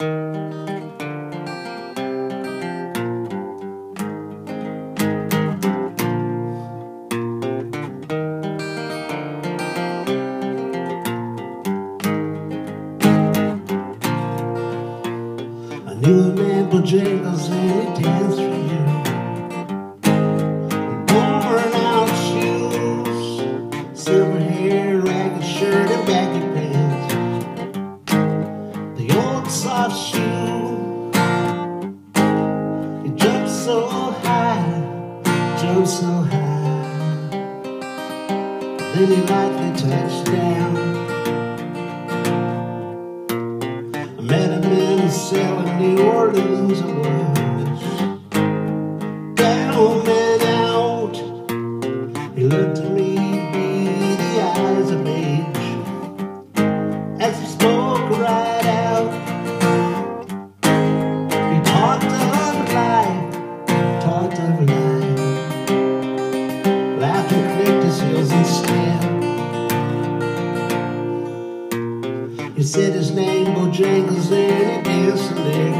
A new man Bojangles and he danced jumped so high. Then he lightly touched down. I met a cell in New Orleans, it was down and out. He looked to me He said his name Bojangles and he danced a lick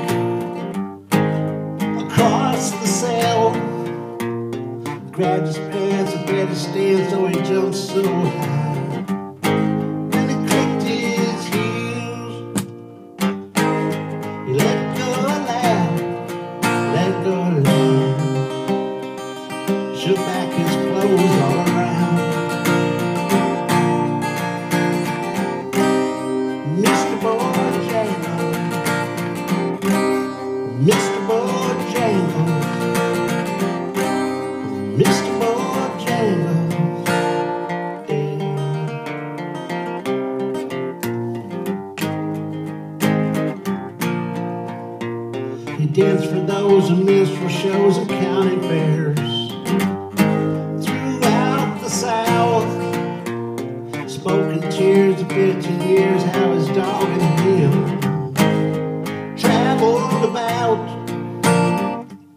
across the cell. Grabbed his pants and better stand so he jumped so high. He danced for those who minstrel shows and county fairs throughout the South. Spoken tears of 15 years, how his dog and him traveled about.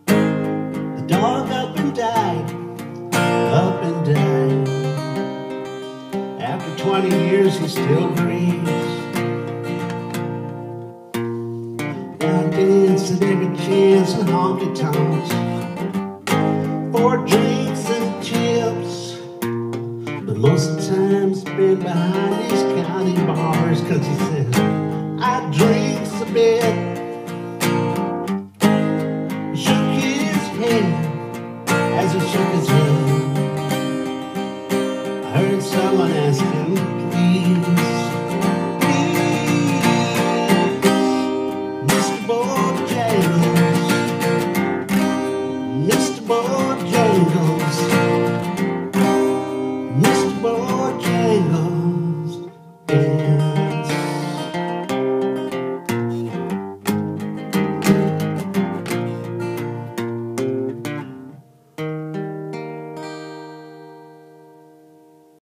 The dog up and died, up and died. After 20 years, he still grieves. Every chance and honky tonks for drinks and chips. But most of the time spent behind these county bars Cause he says, I drinks a bit you.